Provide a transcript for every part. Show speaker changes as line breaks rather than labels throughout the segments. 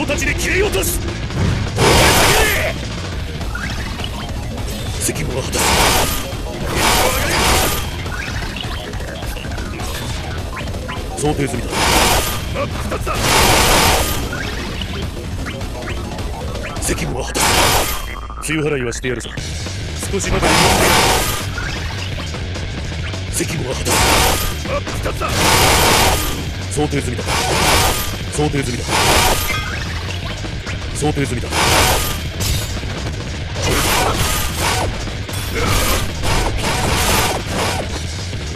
人たちで切り落とす。責務は果たす。想定済みだ。真っ二つだ責務は果たす。梅雨払いはしてやるぞ。少しまでに。責務は果たす。真っ二つだ想定済みだ。想定済みだ。想定済みだ。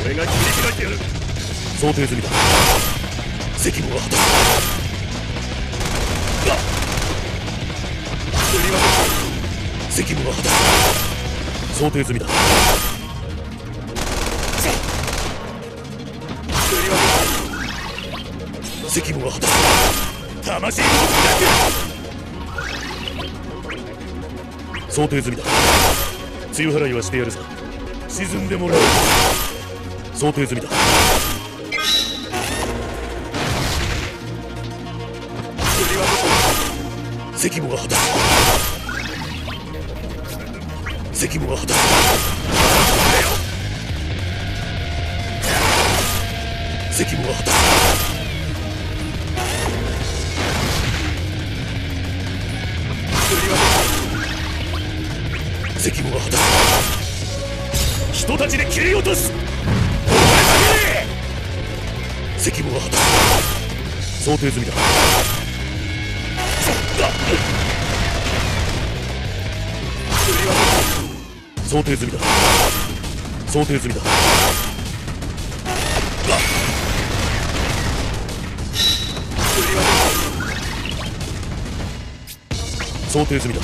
俺が切り開いてやる。想定済みだ。責務は果たす。振り分け責務は果たす。想定済みだ。責務は果たす。魂の開く想定済みだ。梅雨払いはしてやるさ。沈んでもらう。想定済みだ。責務は果たす。責務は果たす。責務は果たす。たちで切り落とす。責務は果たす。想定済みだ。想定済みだ。想定済みだ想定済みだ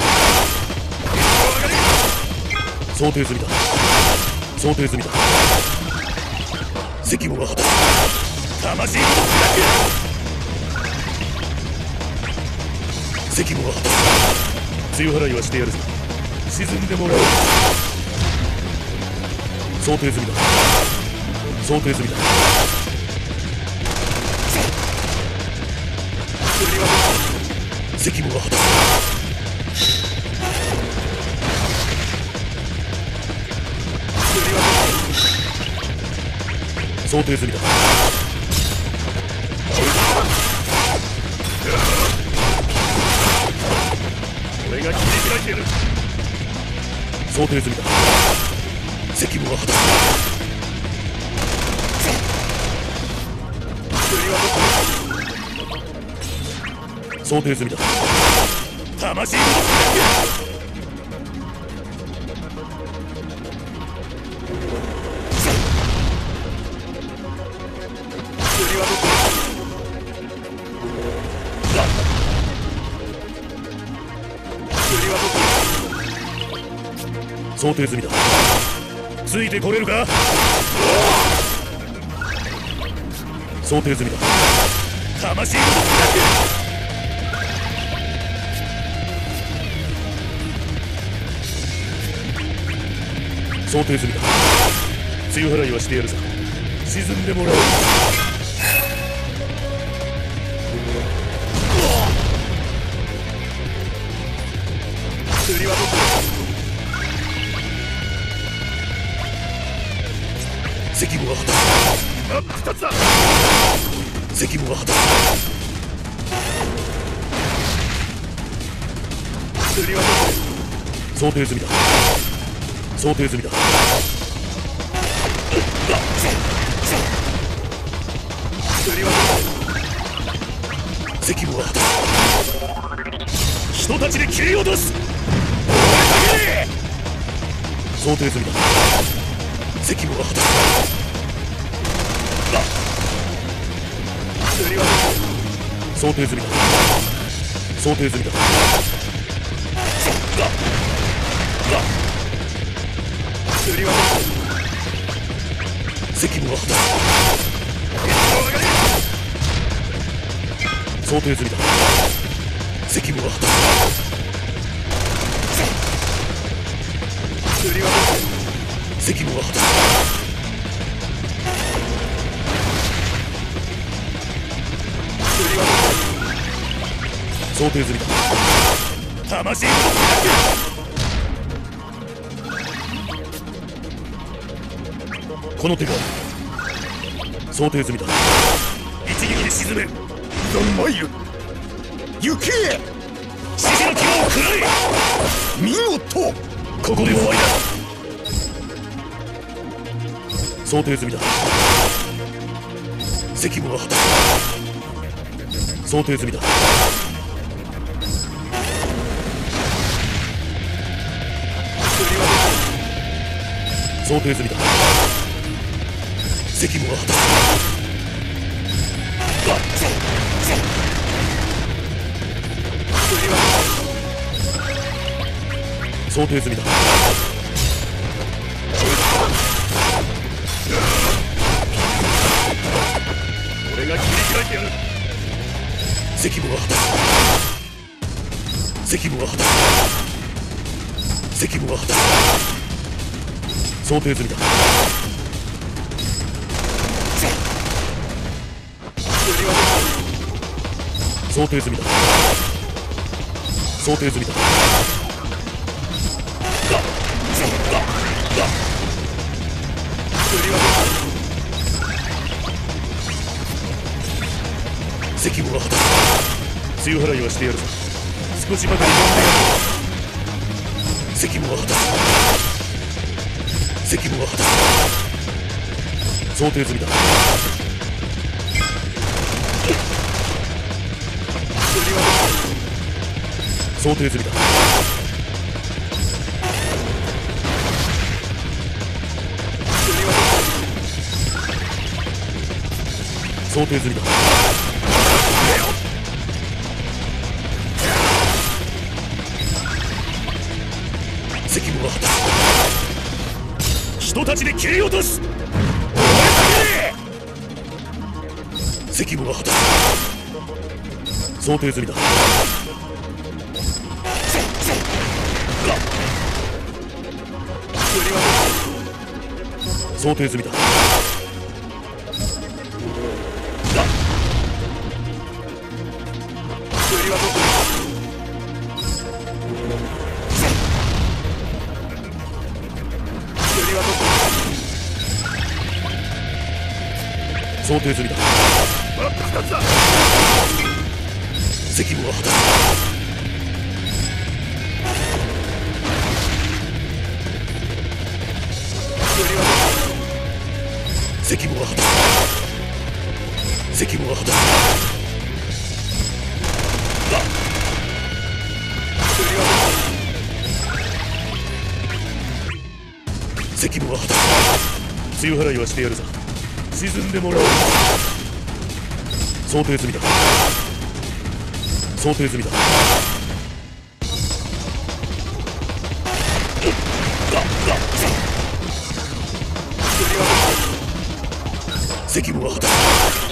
想定済みだ想定済みだ。責務は果たす。魂の責務は果たす。梅雨払いはしてやるぞ沈んでもらおう。想定済みだ。想定済みだ。責務は果たす。想定済みだ俺が切り開いてやる。想定済みだ責務は果たす。想定済みだ魂の想定済みだ。ついてこれるか？想定済みだ。魂の想定済みだ。梅雨払いはしてやるさ。沈んでもらおう。責務は果たす真っ二つだ責務は果たす。釣りは想定済みだ想定済みだ釣りは責務は果たす人たちで切り落とす想定済みだ責務は果たす釣りは想定済みだ想定済みだ釣りは責務は果たす想定済みだ責務は果たす釣りは責務を果たす想定済みだ魂この手が想定済みだ一撃で沈めド
ンマイル行け
指示の希望を喰らえ
見事
ここで終わりだ想定済みだ。責務は果たす想定済みだ。想定済みだ。責務は果たすあっ想定済みだ。が切り開いてやる責務は果たす責務は果たす責務は果たす想定済みだ想定済みだ想定済みだ責務は果たす強払いはしてやるぞ。少しばかり飲んでやる責務は果たす責務は果たす想定済みだ。想定済みだ。想定済みだ。たちで切り落とす。責務は果たす想定済みだ。想定済みだ。責務は果たす。責務は果たす。責務は果たす。だ責務は果たす。強払いはしてやるぞ沈んでもらおう想定済みだ。想定済みだ。責務は果たす。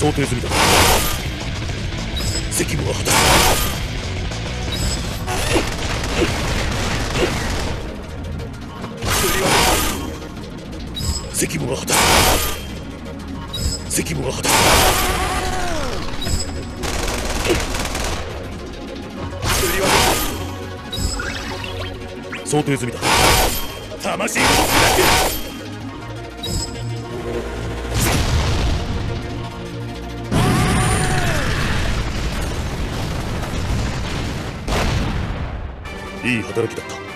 想定済みだ。責務は果たす。責務は果たす。責務は果たす。想定済みだ。魂ごいい働きだった。